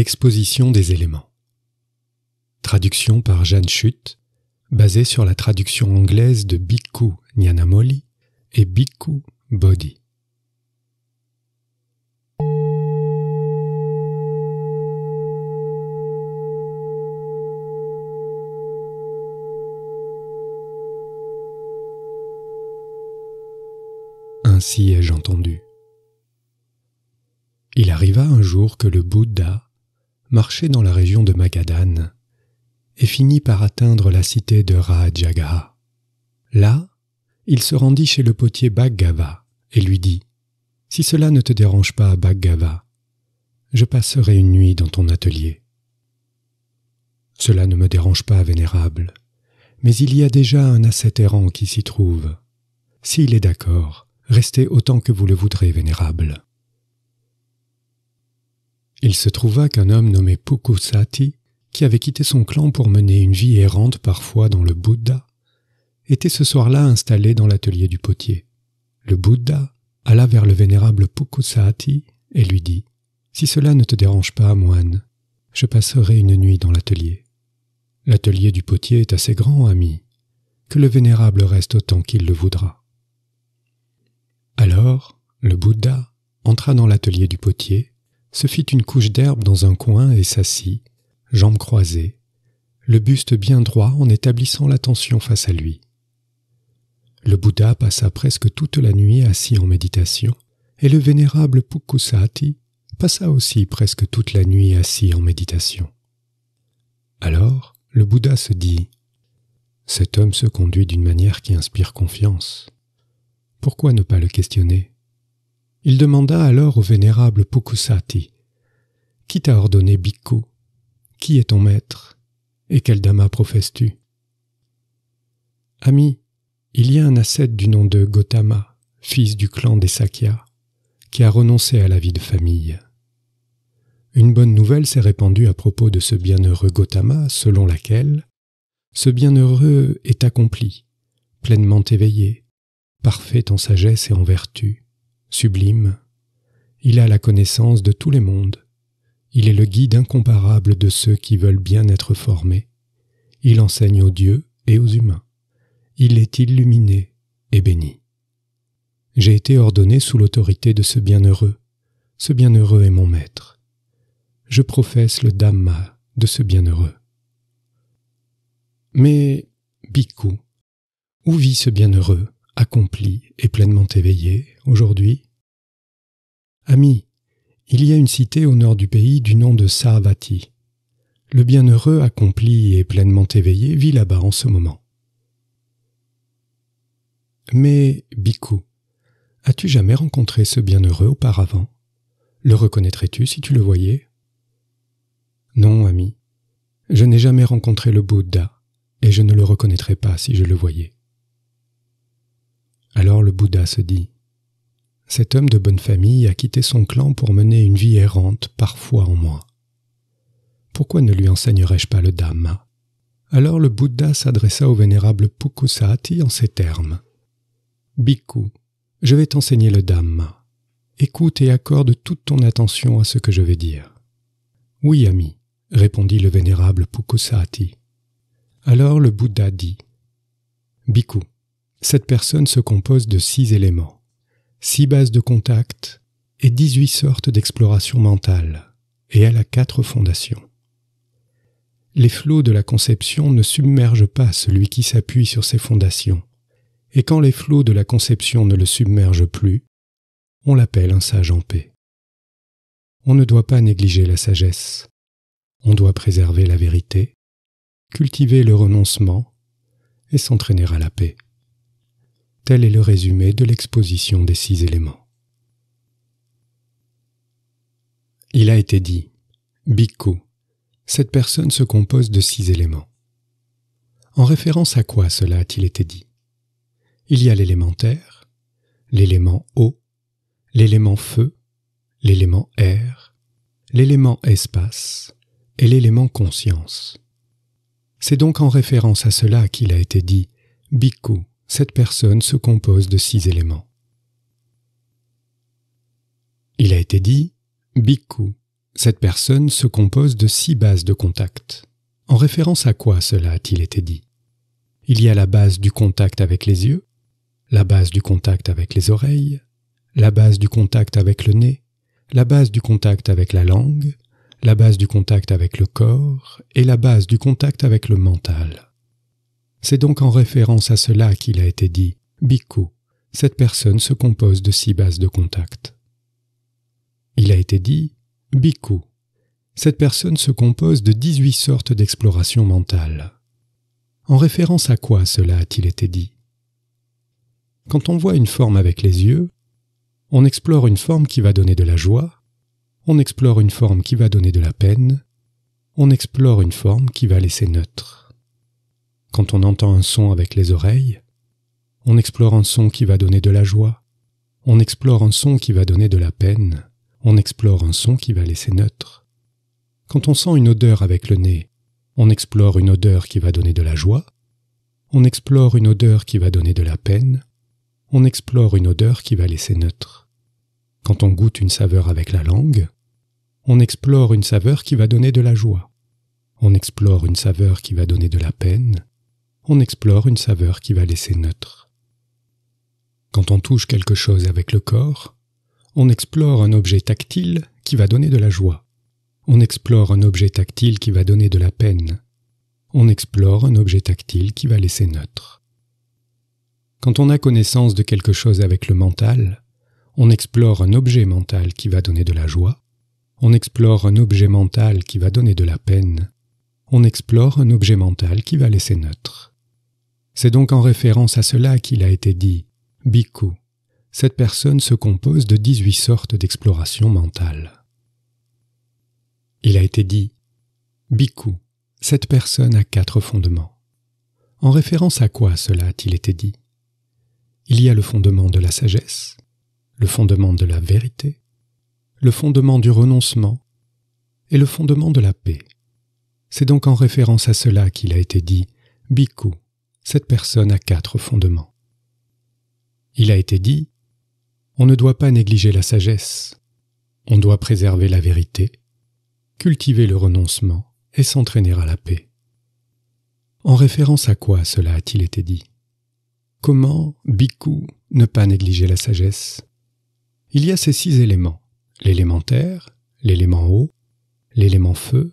L'exposition des éléments. Traduction par Jeanne Schutt, basée sur la traduction anglaise de Bhikkhu Nyanamoli et Bhikkhu Bodhi. Ainsi ai-je entendu. Il arriva un jour que le Bouddha marchait dans la région de Magadan et finit par atteindre la cité de Rajagaha. Là, il se rendit chez le potier Bhaggava et lui dit Si cela ne te dérange pas, Bhaggava, je passerai une nuit dans ton atelier. Cela ne me dérange pas, vénérable, mais il y a déjà un ascète errant qui s'y trouve. S'il est d'accord, restez autant que vous le voudrez, vénérable. Il se trouva qu'un homme nommé Pukusati, qui avait quitté son clan pour mener une vie errante parfois dans le Bouddha, était ce soir-là installé dans l'atelier du potier. Le Bouddha alla vers le vénérable Pukusati et lui dit Si cela ne te dérange pas, moine, je passerai une nuit dans l'atelier. L'atelier du potier est assez grand, ami, que le vénérable reste autant qu'il le voudra. Alors, le Bouddha entra dans l'atelier du potier se fit une couche d'herbe dans un coin et s'assit, jambes croisées, le buste bien droit en établissant l'attention face à lui. Le Bouddha passa presque toute la nuit assis en méditation, et le vénérable Pukusati passa aussi presque toute la nuit assis en méditation. Alors, le Bouddha se dit Cet homme se conduit d'une manière qui inspire confiance. Pourquoi ne pas le questionner? Il demanda alors au vénérable Pukusati Qui t'a ordonné Bhikkhu? Qui est ton maître? Et quel dhamma professes-tu? Ami, il y a un ascète du nom de Gotama, fils du clan des Sakya, qui a renoncé à la vie de famille. Une bonne nouvelle s'est répandue à propos de ce bienheureux Gotama, selon laquelle ce bienheureux est accompli, pleinement éveillé, parfait en sagesse et en vertu, sublime, il a la connaissance de tous les mondes, il est le guide incomparable de ceux qui veulent bien être formés, il enseigne aux dieux et aux humains, il est illuminé et béni. J'ai été ordonné sous l'autorité de ce bienheureux, ce bienheureux est mon maître. Je professe le Dhamma de ce bienheureux. Mais, Bhikkhu, où vit ce bienheureux? Accompli et pleinement éveillé aujourd'hui Ami, il y a une cité au nord du pays du nom de Saravati. Le bienheureux accompli et pleinement éveillé vit là-bas en ce moment. Mais, Bhikkhu, as-tu jamais rencontré ce bienheureux auparavant? Le reconnaîtrais-tu si tu le voyais? Non, ami, je n'ai jamais rencontré le Bouddha, et je ne le reconnaîtrais pas si je le voyais. Alors le Bouddha se dit Cet homme de bonne famille a quitté son clan pour mener une vie errante, parfois en moi. Pourquoi ne lui enseignerais-je pas le Dhamma? Alors le Bouddha s'adressa au vénérable Pukusati en ces termes Bhikkhu, je vais t'enseigner le Dhamma. Écoute et accorde toute ton attention à ce que je vais dire. Oui, ami, répondit le vénérable Pukusati. Alors le Bouddha dit Bhikkhu, cette personne se compose de six éléments, six bases de contact et dix-huit sortes d'exploration mentale, et elle a quatre fondations. Les flots de la conception ne submergent pas celui qui s'appuie sur ces fondations, et quand les flots de la conception ne le submergent plus, on l'appelle un sage en paix. On ne doit pas négliger la sagesse, on doit préserver la vérité, cultiver le renoncement et s'entraîner à la paix. Tel est le résumé de l'exposition des six éléments. Il a été dit, Bhikkhu, cette personne se compose de six éléments. En référence à quoi cela a-t-il été dit? Il y a l'élément terre, l'élément eau, l'élément feu, l'élément air, l'élément espace et l'élément conscience. C'est donc en référence à cela qu'il a été dit Bhikkhu, cette personne se compose de six éléments. Il a été dit Bhikkhu, cette personne se compose de six bases de contact. En référence à quoi cela a-t-il été dit? Il y a la base du contact avec les yeux, la base du contact avec les oreilles, la base du contact avec le nez, la base du contact avec la langue, la base du contact avec le corps et la base du contact avec le mental. C'est donc en référence à cela qu'il a été dit Bhikkhu, cette personne se compose de six bases de contact. Il a été dit Bhikkhu, cette personne se compose de dix-huit sortes d'exploration mentale. En référence à quoi cela a-t-il été dit? Quand on voit une forme avec les yeux, on explore une forme qui va donner de la joie, on explore une forme qui va donner de la peine, on explore une forme qui va laisser neutre. Quand on entend un son avec les oreilles, on explore un son qui va donner de la joie, on explore un son qui va donner de la peine, on explore un son qui va laisser neutre. Quand on sent une odeur avec le nez, on explore une odeur qui va donner de la joie, on explore une odeur qui va donner de la peine, on explore une odeur qui va laisser neutre. Quand on goûte une saveur avec la langue, on explore une saveur qui va donner de la joie. On explore une saveur qui va donner de la peine. On explore une saveur qui va laisser neutre. Quand on touche quelque chose avec le corps, on explore un objet tactile qui va donner de la joie. On explore un objet tactile qui va donner de la peine. On explore un objet tactile qui va laisser neutre. Quand on a connaissance de quelque chose avec le mental, on explore un objet mental qui va donner de la joie, on explore un objet mental qui va donner de la peine, on explore un objet mental qui va laisser neutre. C'est donc en référence à cela qu'il a été dit Bhikkhu. Cette personne se compose de 18 sortes d'exploration mentale. Il a été dit Bhikkhu. Cette personne a quatre fondements. En référence à quoi cela a-t-il été dit? Il y a le fondement de la sagesse, le fondement de la vérité, le fondement du renoncement et le fondement de la paix. C'est donc en référence à cela qu'il a été dit Bhikkhu, cette personne a quatre fondements. Il a été dit On ne doit pas négliger la sagesse, on doit préserver la vérité, cultiver le renoncement et s'entraîner à la paix. En référence à quoi cela a-t-il été dit? Comment, Bhikkhu, ne pas négliger la sagesse? Il y a ces six éléments l'élément terre, l'élément eau, l'élément feu,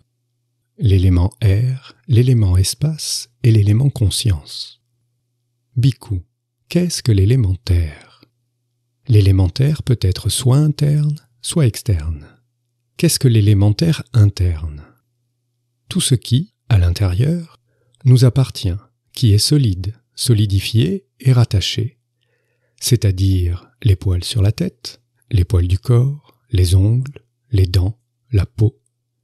l'élément air, l'élément espace et l'élément conscience. Bhikkhu, qu'est-ce que l'élémentaire? L'élémentaire peut être soit interne, soit externe. Qu'est-ce que l'élémentaire interne? Tout ce qui, à l'intérieur, nous appartient, qui est solide, solidifié et rattaché, c'est-à-dire les poils sur la tête, les poils du corps, les ongles, les dents, la peau,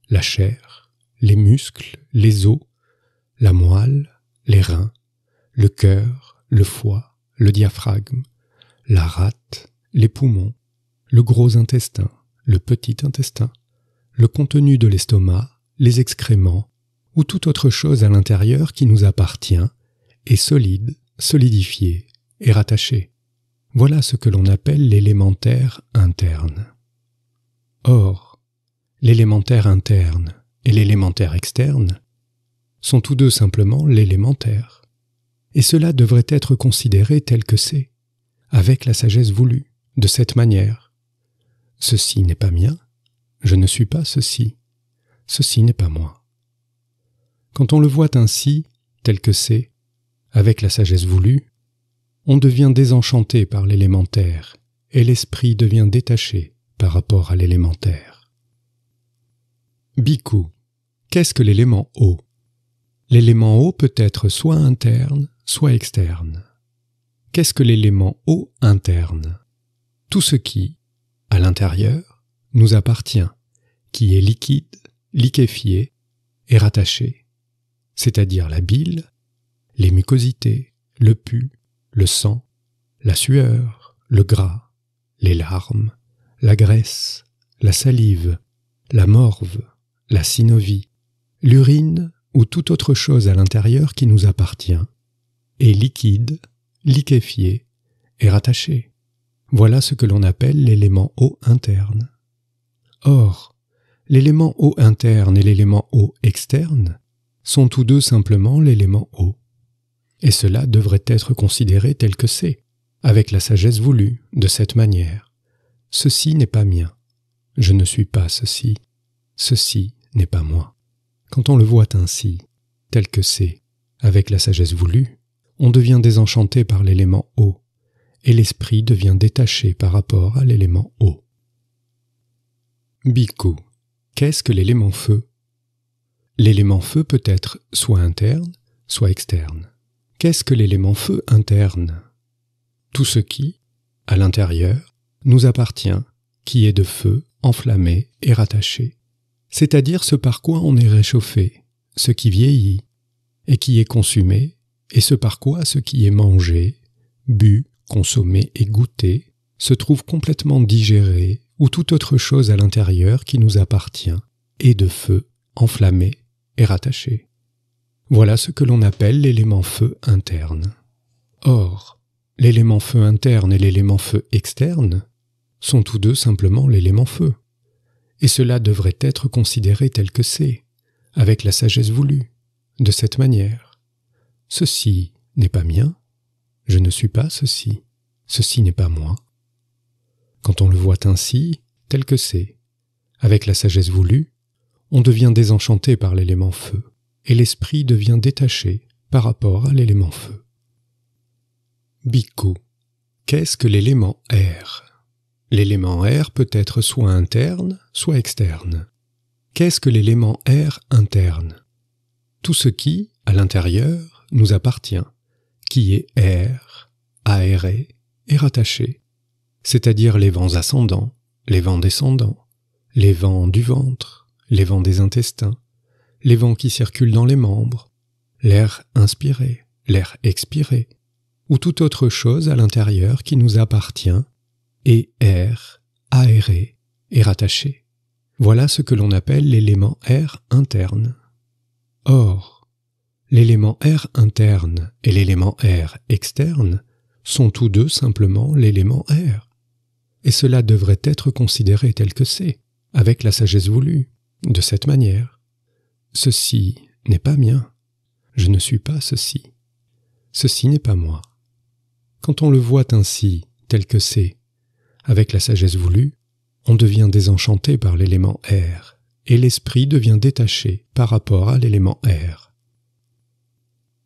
la chair, les muscles, les os, la moelle, les reins, le cœur, le foie, le diaphragme, la rate, les poumons, le gros intestin, le petit intestin, le contenu de l'estomac, les excréments, ou toute autre chose à l'intérieur qui nous appartient est solide, solidifié et rattaché. Voilà ce que l'on appelle l'élémentaire interne. Or, l'élémentaire interne et l'élémentaire externe sont tous deux simplement l'élémentaire. Et cela devrait être considéré tel que c'est, avec la sagesse voulue, de cette manière. Ceci n'est pas mien, je ne suis pas ceci, ceci n'est pas moi. Quand on le voit ainsi, tel que c'est, avec la sagesse voulue, on devient désenchanté par l'élémentaire et l'esprit devient détaché par rapport à l'élémentaire. Bhikkhu, qu'est-ce que l'élément eau L'élément eau peut être soit interne, soit externe. Qu'est-ce que l'élément eau interne? Tout ce qui, à l'intérieur, nous appartient, qui est liquide, liquéfié et rattaché, c'est-à-dire la bile, les mucosités, le pu, le sang, la sueur, le gras, les larmes, la graisse, la salive, la morve, la synovie, l'urine ou toute autre chose à l'intérieur qui nous appartient, est liquide, liquéfié et rattaché. Voilà ce que l'on appelle l'élément eau interne. Or, l'élément eau interne et l'élément eau externe sont tous deux simplement l'élément eau. Et cela devrait être considéré tel que c'est, avec la sagesse voulue, de cette manière. Ceci n'est pas mien. Je ne suis pas ceci. Ceci n'est pas moi. Quand on le voit ainsi, tel que c'est, avec la sagesse voulue, on devient désenchanté par l'élément eau, et l'esprit devient détaché par rapport à l'élément eau. Bhikkhu. Qu'est-ce que l'élément feu? L'élément feu peut être soit interne, soit externe. Qu'est-ce que l'élément feu interne? Tout ce qui, à l'intérieur, nous appartient, qui est de feu, enflammé et rattaché, c'est-à-dire ce par quoi on est réchauffé, ce qui vieillit, et qui est consumé, et ce par quoi ce qui est mangé, bu, consommé et goûté se trouve complètement digéré, ou toute autre chose à l'intérieur qui nous appartient, et de feu, enflammé et rattaché. Voilà ce que l'on appelle l'élément feu interne. Or, l'élément feu interne et l'élément feu externe sont tous deux simplement l'élément feu. Et cela devrait être considéré tel que c'est, avec la sagesse voulue, de cette manière. Ceci n'est pas mien, je ne suis pas ceci, ceci n'est pas moi, quand on le voit ainsi, tel que c'est, avec la sagesse voulue, on devient désenchanté par l'élément feu, et l'esprit devient détaché par rapport à l'élément feu. Bhikkhu. Qu'est-ce que l'élément air L'élément air peut être soit interne, soit externe. Qu'est-ce que l'élément air interne? Tout ce qui, à l'intérieur, nous appartient, qui est air, aéré et rattaché c'est-à-dire les vents ascendants, les vents descendants, les vents du ventre, les vents des intestins, les vents qui circulent dans les membres, l'air inspiré, l'air expiré, ou toute autre chose à l'intérieur qui nous appartient, et air, aéré et rattaché. Voilà ce que l'on appelle l'élément air interne. Or, l'élément air interne et l'élément air externe sont tous deux simplement l'élément air et cela devrait être considéré tel que c'est, avec la sagesse voulue, de cette manière. Ceci n'est pas mien, je ne suis pas ceci, ceci n'est pas moi. Quand on le voit ainsi, tel que c'est, avec la sagesse voulue, on devient désenchanté par l'élément air, et l'esprit devient détaché par rapport à l'élément air.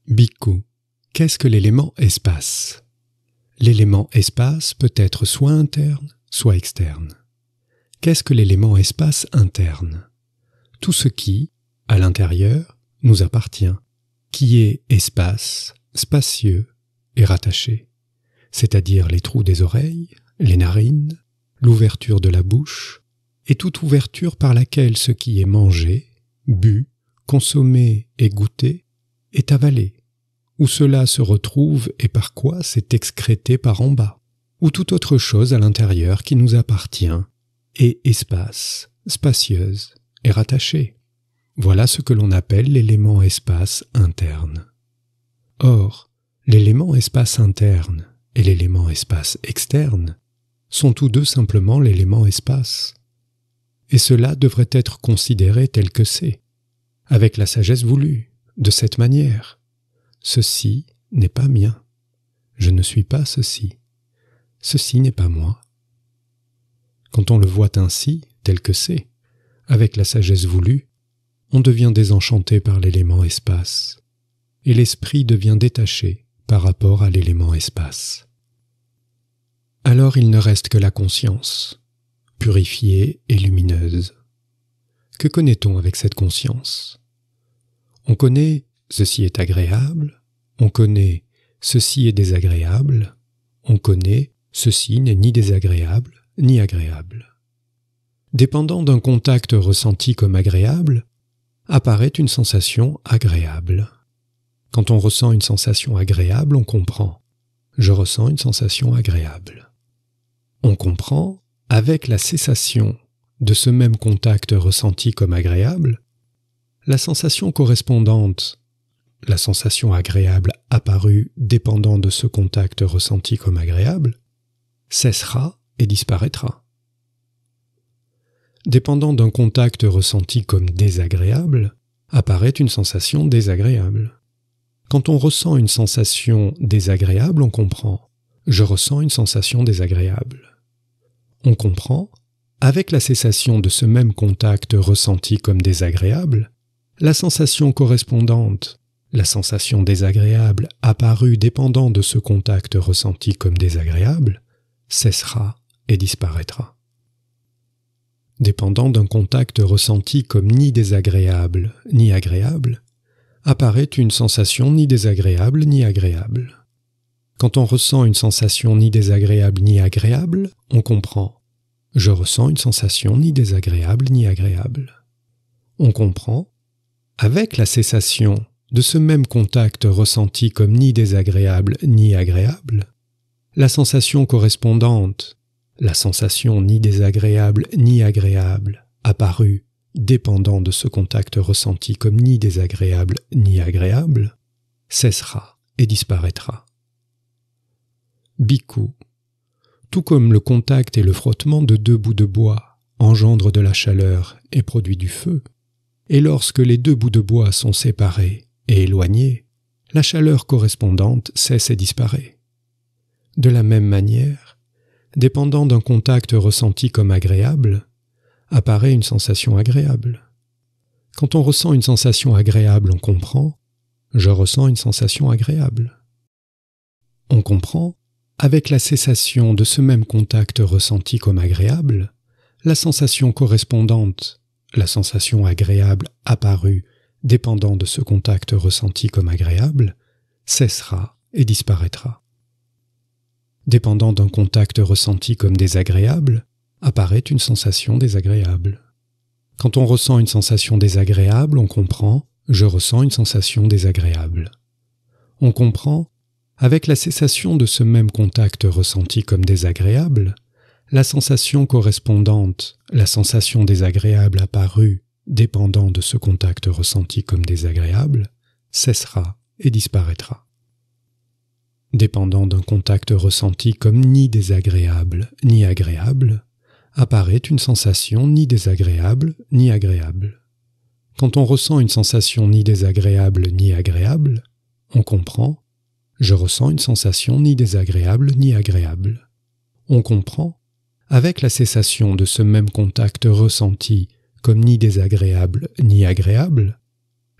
Bhikkhu, qu'est-ce que l'élément espace? L'élément espace peut être soit interne, soit externe. Qu'est-ce que l'élément espace interne? Tout ce qui, à l'intérieur, nous appartient, qui est espace, spacieux et rattaché, c'est-à-dire les trous des oreilles, les narines, l'ouverture de la bouche, et toute ouverture par laquelle ce qui est mangé, bu, consommé et goûté est avalé où cela se retrouve et par quoi c'est excrété par en bas, ou toute autre chose à l'intérieur qui nous appartient, et espace, spacieuse et rattachée. Voilà ce que l'on appelle l'élément espace interne. Or, l'élément espace interne et l'élément espace externe sont tous deux simplement l'élément espace. Et cela devrait être considéré tel que c'est, avec la sagesse voulue, de cette manière. Ceci n'est pas mien. Je ne suis pas ceci. Ceci n'est pas moi. Quand on le voit ainsi, tel que c'est, avec la sagesse voulue, on devient désenchanté par l'élément espace, et l'esprit devient détaché par rapport à l'élément espace. Alors il ne reste que la conscience, purifiée et lumineuse. Que connaît-on avec cette conscience? On connaît ceci est agréable, on connaît ceci est désagréable, on connaît ceci n'est ni désagréable ni agréable. Dépendant d'un contact ressenti comme agréable, apparaît une sensation agréable. Quand on ressent une sensation agréable, on comprend. Je ressens une sensation agréable. On comprend, avec la cessation de ce même contact ressenti comme agréable, la sensation correspondante la sensation agréable apparue dépendant de ce contact ressenti comme agréable, cessera et disparaîtra. dépendant d'un contact ressenti comme désagréable, apparaît une sensation désagréable. Quand on ressent une sensation désagréable, on comprend je ressens une sensation désagréable. On comprend, avec la cessation de ce même contact ressenti comme désagréable, la sensation correspondante, la sensation désagréable apparue dépendant de ce contact ressenti comme désagréable, cessera et disparaîtra. Dépendant d'un contact ressenti comme ni désagréable ni agréable, apparaît une sensation ni désagréable ni agréable. Quand on ressent une sensation ni désagréable ni agréable, on comprend. Je ressens une sensation ni désagréable ni agréable. On comprend, avec la cessation de ce même contact ressenti comme ni désagréable ni agréable, la sensation correspondante, la sensation ni désagréable ni agréable, apparue, dépendant de ce contact ressenti comme ni désagréable ni agréable, cessera et disparaîtra. Biku. Tout comme le contact et le frottement de deux bouts de bois engendrent de la chaleur et produit du feu, et lorsque les deux bouts de bois sont séparés et éloignés, la chaleur correspondante cesse et disparaît. De la même manière, dépendant d'un contact ressenti comme agréable, apparaît une sensation agréable. Quand on ressent une sensation agréable, on comprend je ressens une sensation agréable. On comprend avec la cessation de ce même contact ressenti comme agréable, la sensation correspondante, la sensation agréable apparue dépendant de ce contact ressenti comme agréable, cessera et disparaîtra. Dépendant d'un contact ressenti comme désagréable, apparaît une sensation désagréable. Quand on ressent une sensation désagréable, on comprend je ressens une sensation désagréable. On comprend avec la cessation de ce même contact ressenti comme désagréable, la sensation correspondante, la sensation désagréable apparue, dépendant de ce contact ressenti comme désagréable, cessera et disparaîtra. Dépendant d'un contact ressenti comme ni désagréable ni agréable, apparaît une sensation ni désagréable ni agréable. Quand on ressent une sensation ni désagréable ni agréable, on comprend je ressens une sensation ni désagréable ni agréable. On comprend, avec la cessation de ce même contact ressenti comme ni désagréable ni agréable,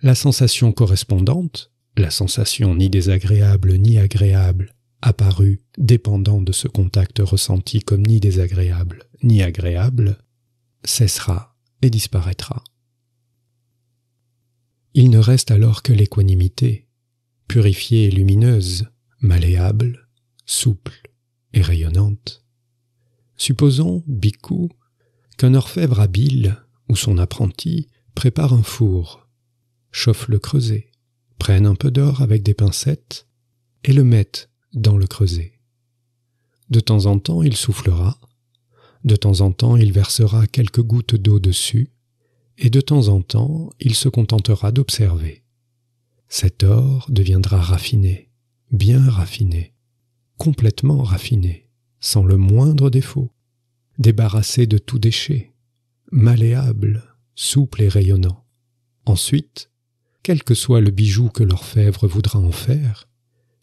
la sensation correspondante, la sensation ni désagréable ni agréable, apparue dépendant de ce contact ressenti comme ni désagréable ni agréable, cessera et disparaîtra. Il ne reste alors que l'équanimité, purifiée et lumineuse, malléable, souple et rayonnante. Supposons, Bhikkhu, qu'un orfèvre habile ou son apprenti prépare un four, chauffe le creuset, prenne un peu d'or avec des pincettes et le mette dans le creuset. De temps en temps il soufflera, de temps en temps il versera quelques gouttes d'eau dessus, et de temps en temps il se contentera d'observer. Cet or deviendra raffiné, bien raffiné, complètement raffiné, sans le moindre défaut, débarrassé de tout déchet, malléable, souple et rayonnant. Ensuite, quel que soit le bijou que l'orfèvre voudra en faire,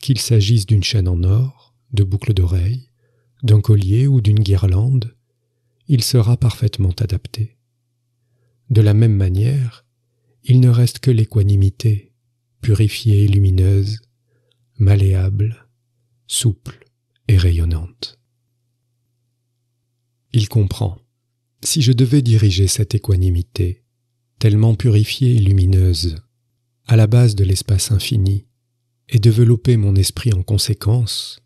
qu'il s'agisse d'une chaîne en or, de boucles d'oreilles, d'un collier ou d'une guirlande, il sera parfaitement adapté. De la même manière, il ne reste que l'équanimité, purifiée et lumineuse, malléable, souple et rayonnante. Il comprend. Si je devais diriger cette équanimité, tellement purifiée et lumineuse, à la base de l'espace infini, et développer mon esprit en conséquence,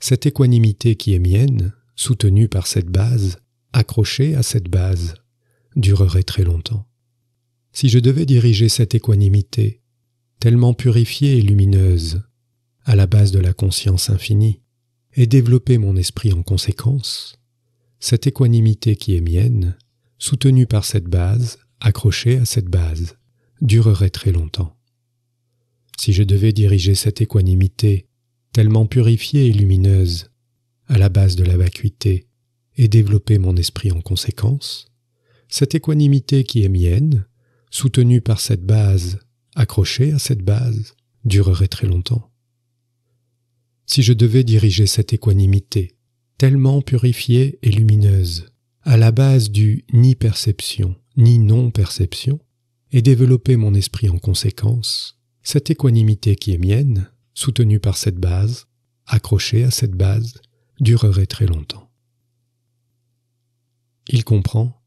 cette équanimité qui est mienne, soutenue par cette base, accrochée à cette base, durerait très longtemps. Si je devais diriger cette équanimité, tellement purifiée et lumineuse, à la base de la conscience infinie, et développer mon esprit en conséquence, cette équanimité qui est mienne, soutenue par cette base, accrochée à cette base, durerait très longtemps. Si je devais diriger cette équanimité, tellement purifiée et lumineuse, à la base de la vacuité, et développer mon esprit en conséquence, cette équanimité qui est mienne, soutenue par cette base, accrochée à cette base, durerait très longtemps. Si je devais diriger cette équanimité, tellement purifiée et lumineuse, à la base du ni perception, ni non-perception, et développer mon esprit en conséquence, cette équanimité qui est mienne, soutenue par cette base, accrochée à cette base, durerait très longtemps. Il comprend,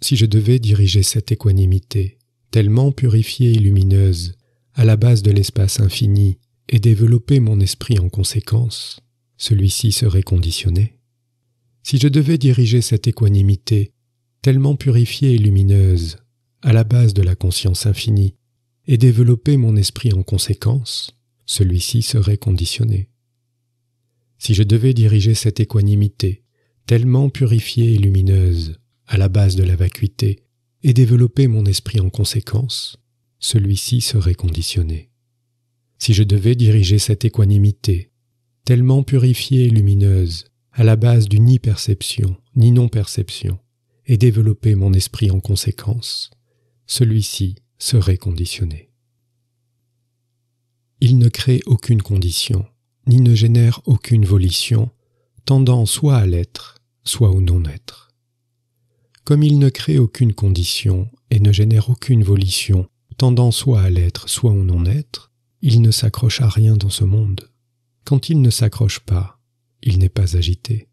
si je devais diriger cette équanimité, tellement purifiée et lumineuse, à la base de l'espace infini, et développer mon esprit en conséquence, celui-ci serait conditionné. Si je devais diriger cette équanimité, tellement purifiée et lumineuse, à la base de la conscience infinie, et développer mon esprit en conséquence, celui-ci serait conditionné. Si je devais diriger cette équanimité, tellement purifiée et lumineuse, à la base de la vacuité, et développer mon esprit en conséquence, celui-ci serait conditionné. Si je devais diriger cette équanimité, tellement purifiée et lumineuse, à la base du ni perception, ni non-perception, et développer mon esprit en conséquence, celui-ci serait conditionné. Il ne crée aucune condition, ni ne génère aucune volition, tendant soit à l'être, soit au non-être. Comme il ne crée aucune condition et ne génère aucune volition, tendant soit à l'être, soit au non-être, il ne s'accroche à rien dans ce monde. Quand il ne s'accroche pas, il n'est pas agité.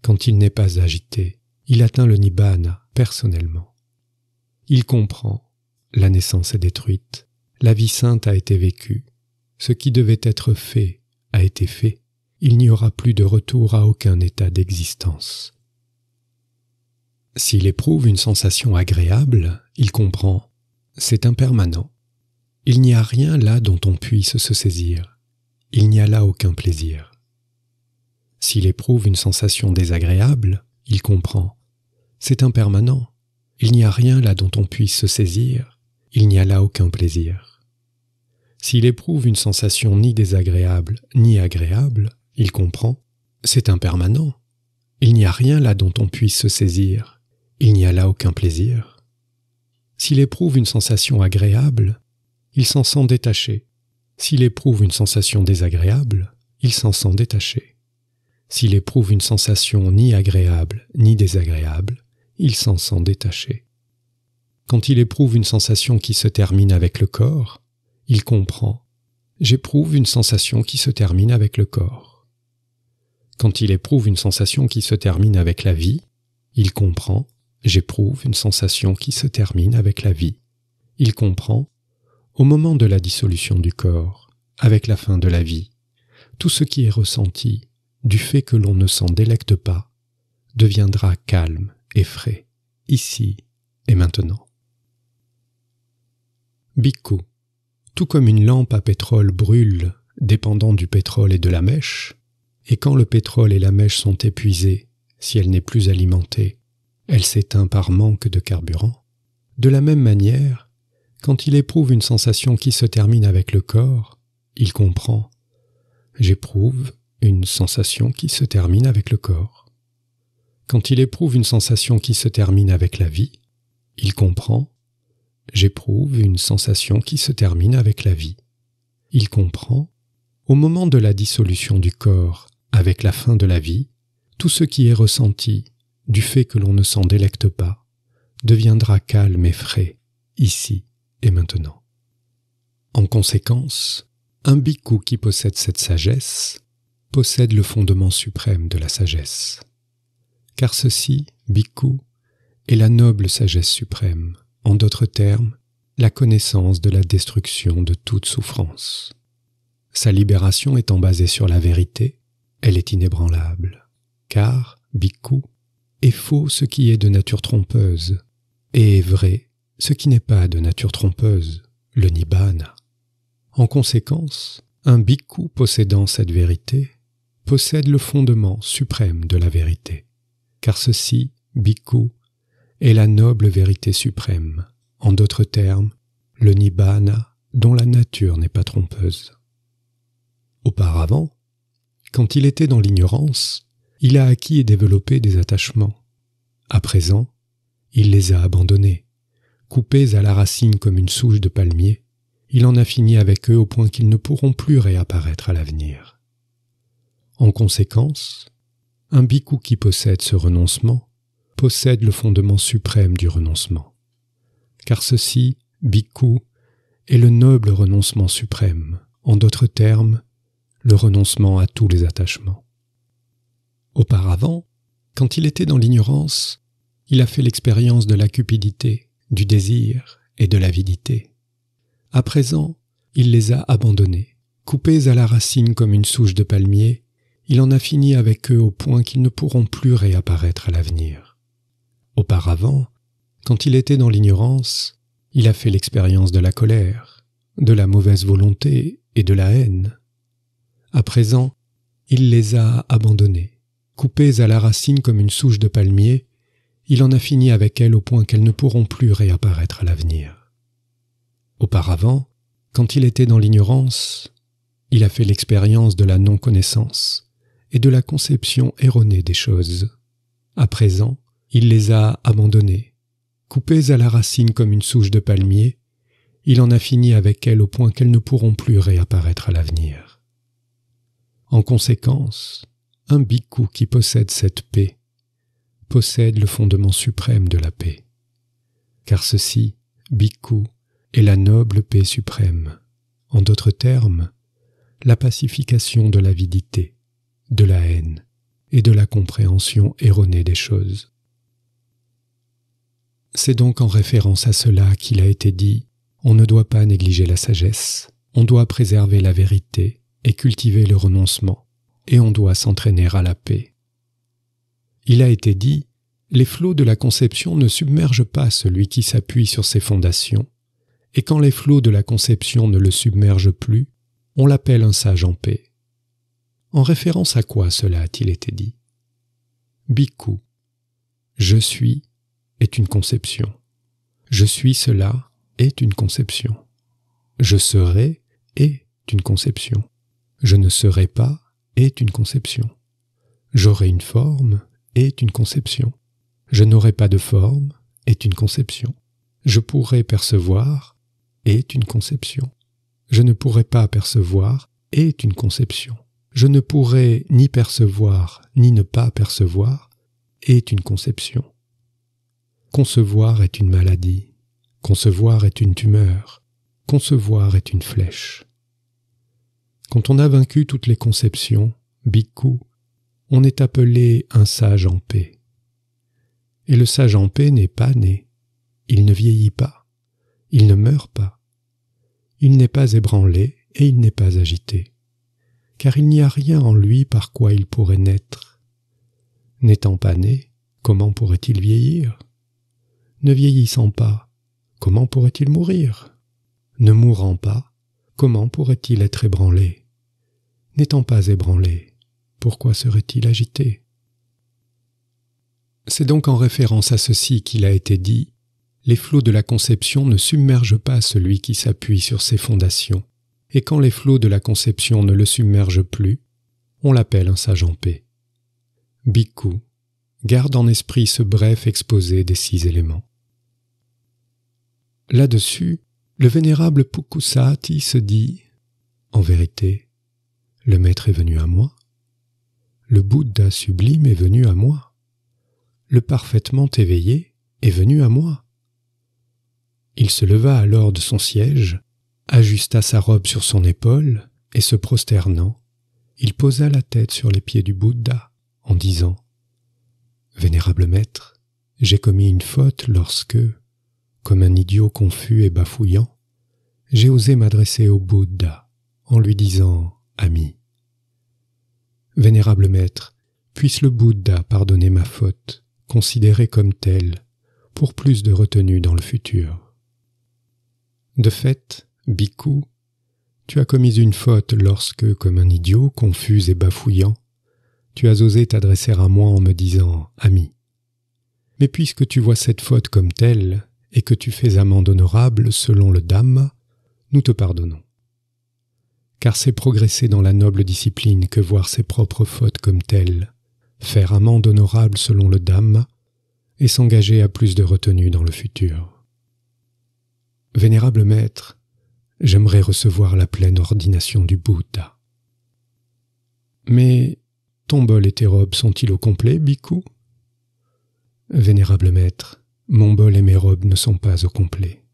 Quand il n'est pas agité, il atteint le nibbana personnellement. Il comprend, la naissance est détruite, la vie sainte a été vécue, ce qui devait être fait a été fait, il n'y aura plus de retour à aucun état d'existence. S'il éprouve une sensation agréable, il comprend, c'est impermanent. Il n'y a rien là dont on puisse se saisir. Il n'y a là aucun plaisir. S'il éprouve une sensation désagréable, il comprend, c'est impermanent. Il n'y a rien là dont on puisse se saisir. Il n'y a là aucun plaisir. S'il éprouve une sensation ni désagréable ni agréable, il comprend, c'est impermanent. Il n'y a rien là dont on puisse se saisir. Il n'y a là aucun plaisir. S'il éprouve une sensation agréable, il s'en sent détaché. S'il éprouve une sensation désagréable, il s'en sent détaché. S'il éprouve une sensation ni agréable ni désagréable, il s'en sent détaché. Quand il éprouve une sensation qui se termine avec le corps, il comprend. J'éprouve une sensation qui se termine avec le corps. Quand il éprouve une sensation qui se termine avec la vie, il comprend, j'éprouve une sensation qui se termine avec la vie. Il comprend, au moment de la dissolution du corps, avec la fin de la vie, tout ce qui est ressenti, du fait que l'on ne s'en délecte pas, deviendra calme et frais, ici et maintenant. Bhikkhu, tout comme une lampe à pétrole brûle, dépendant du pétrole et de la mèche, et quand le pétrole et la mèche sont épuisés, si elle n'est plus alimentée, elle s'éteint par manque de carburant. De la même manière, quand il éprouve une sensation qui se termine avec le corps, il comprend J'éprouve une sensation qui se termine avec le corps. Quand il éprouve une sensation qui se termine avec la vie, il comprend J'éprouve une sensation qui se termine avec la vie. Il comprend Au moment de la dissolution du corps avec la fin de la vie, tout ce qui est ressenti, du fait que l'on ne s'en délecte pas, deviendra calme et frais, ici et maintenant. En conséquence, un bhikkhu qui possède cette sagesse possède le fondement suprême de la sagesse. Car ceci, bhikkhu, est la noble sagesse suprême, en d'autres termes, la connaissance de la destruction de toute souffrance. Sa libération étant basée sur la vérité, elle est inébranlable, car, bhikkhu, est faux ce qui est de nature trompeuse, et est vrai ce qui n'est pas de nature trompeuse, le nibbana. En conséquence, un bhikkhu possédant cette vérité possède le fondement suprême de la vérité, car ceci, bhikkhu, est la noble vérité suprême, en d'autres termes, le nibbana dont la nature n'est pas trompeuse. Auparavant, quand il était dans l'ignorance, il a acquis et développé des attachements. À présent, il les a abandonnés. Coupés à la racine comme une souche de palmier, il en a fini avec eux au point qu'ils ne pourront plus réapparaître à l'avenir. En conséquence, un bhikkhu qui possède ce renoncement possède le fondement suprême du renoncement. Car ceci, bhikkhu, est le noble renoncement suprême, en d'autres termes, le renoncement à tous les attachements. Auparavant, quand il était dans l'ignorance, il a fait l'expérience de la cupidité, du désir et de l'avidité. À présent, il les a abandonnés, coupés à la racine comme une souche de palmier, il en a fini avec eux au point qu'ils ne pourront plus réapparaître à l'avenir. Auparavant, quand il était dans l'ignorance, il a fait l'expérience de la colère, de la mauvaise volonté et de la haine. À présent, il les a abandonnés, coupés à la racine comme une souche de palmier, il en a fini avec elles au point qu'elles ne pourront plus réapparaître à l'avenir. Auparavant, quand il était dans l'ignorance, il a fait l'expérience de la non-connaissance et de la conception erronée des choses. À présent, il les a abandonnées, coupées à la racine comme une souche de palmier, il en a fini avec elles au point qu'elles ne pourront plus réapparaître à l'avenir. En conséquence, un bhikkhu qui possède cette paix possède le fondement suprême de la paix. Car ceci, bhikkhu, est la noble paix suprême, en d'autres termes, la pacification de l'avidité, de la haine et de la compréhension erronée des choses. C'est donc en référence à cela qu'il a été dit on ne doit pas négliger la sagesse, on doit préserver la vérité et cultiver le renoncement, et on doit s'entraîner à la paix. Il a été dit Les flots de la conception ne submergent pas celui qui s'appuie sur ses fondations, et quand les flots de la conception ne le submergent plus, on l'appelle un sage en paix. En référence à quoi cela a-t-il été dit? Bhikkhu, je suis est une conception. Je suis cela est une conception. Je serai est une conception. Je ne serai pas est une conception. J'aurai une forme est une conception. Je n'aurai pas de forme est une conception. Je pourrai percevoir est une conception. Je ne pourrai pas percevoir est une conception. Je ne pourrai ni percevoir ni ne pas percevoir est une conception. Concevoir est une maladie. Concevoir est une tumeur. Concevoir est une flèche. Quand on a vaincu toutes les conceptions, bhikkhu, on est appelé un sage en paix. Et le sage en paix n'est pas né, il ne vieillit pas, il ne meurt pas, il n'est pas ébranlé et il n'est pas agité, car il n'y a rien en lui par quoi il pourrait naître. N'étant pas né, comment pourrait-il vieillir? Ne vieillissant pas, comment pourrait-il mourir? Ne mourant pas, comment pourrait-il être ébranlé? N'étant pas ébranlé, pourquoi serait-il agité? C'est donc en référence à ceci qu'il a été dit Les flots de la conception ne submergent pas celui qui s'appuie sur ses fondations, et quand les flots de la conception ne le submergent plus, on l'appelle un sage en paix. Bhikkhu, garde en esprit ce bref exposé des six éléments. Là-dessus, le vénérable Pukusati se dit En vérité, le Maître est venu à moi, le Bouddha sublime est venu à moi. Le parfaitement éveillé est venu à moi. Il se leva alors de son siège, ajusta sa robe sur son épaule, et se prosternant, il posa la tête sur les pieds du Bouddha, en disant Vénérable maître, j'ai commis une faute lorsque, comme un idiot confus et bafouillant, j'ai osé m'adresser au Bouddha en lui disant Ami. Vénérable maître, puisse le Bouddha pardonner ma faute, considérée comme telle, pour plus de retenue dans le futur. De fait, Bhikkhu, tu as commis une faute lorsque, comme un idiot confus et bafouillant, tu as osé t'adresser à moi en me disant Ami. Mais puisque tu vois cette faute comme telle, et que tu fais amende honorable selon le Dhamma, nous te pardonnons car c'est progresser dans la noble discipline que voir ses propres fautes comme telles, faire amende honorable selon le Dhamma, et s'engager à plus de retenue dans le futur. Vénérable maître, j'aimerais recevoir la pleine ordination du Bouddha. Mais ton bol et tes robes sont-ils au complet, Bhikkhu? Vénérable maître, mon bol et mes robes ne sont pas au complet.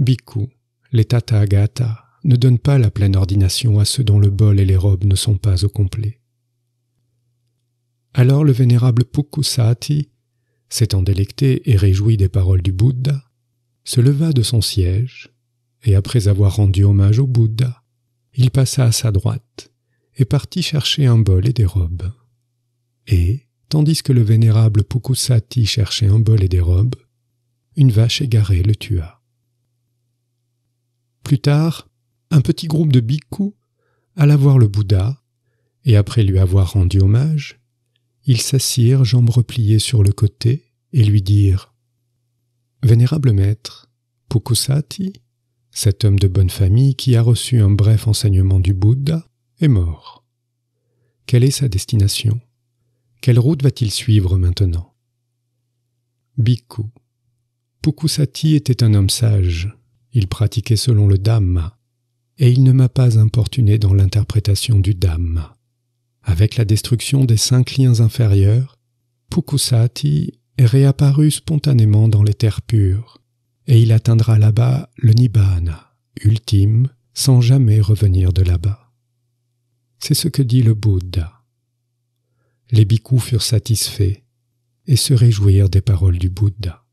Bhikkhu, les Tathagata ne donnent pas la pleine ordination à ceux dont le bol et les robes ne sont pas au complet. Alors le vénérable Pukusati, s'étant délecté et réjoui des paroles du Bouddha, se leva de son siège, et après avoir rendu hommage au Bouddha, il passa à sa droite et partit chercher un bol et des robes. Et, tandis que le vénérable Pukusati cherchait un bol et des robes, une vache égarée le tua. Plus tard, un petit groupe de bhikkhus alla voir le Bouddha, et après lui avoir rendu hommage, ils s'assirent jambes repliées sur le côté et lui dirent Vénérable maître, Pukusati, cet homme de bonne famille qui a reçu un bref enseignement du Bouddha, est mort. Quelle est sa destination? Quelle route va-t-il suivre maintenant? Bhikkhu. Pukusati était un homme sage. Il pratiquait selon le Dhamma, et il ne m'a pas importuné dans l'interprétation du Dhamma. Avec la destruction des cinq liens inférieurs, Pukusati est réapparu spontanément dans les terres pures, et il atteindra là-bas le Nibbana, ultime, sans jamais revenir de là-bas. C'est ce que dit le Bouddha. Les bhikkhus furent satisfaits et se réjouirent des paroles du Bouddha.